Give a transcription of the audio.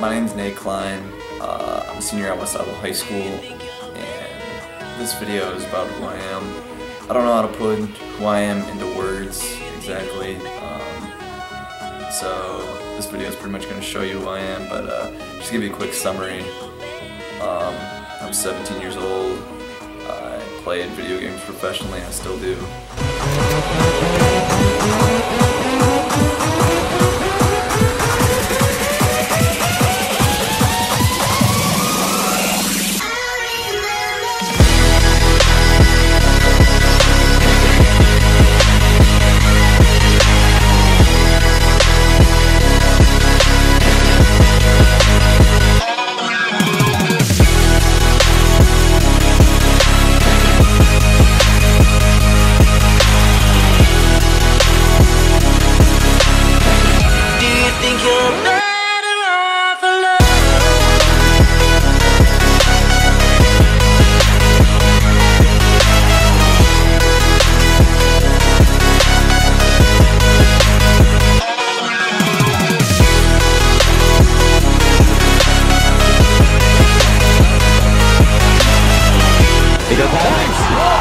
my name's Nate Klein. Uh, I'm a senior at West High School, and this video is about who I am. I don't know how to put who I am into words exactly, um, so this video is pretty much going to show you who I am, but uh, just give you a quick summary. Um, I'm 17 years old. I played video games professionally, I still do. He got points.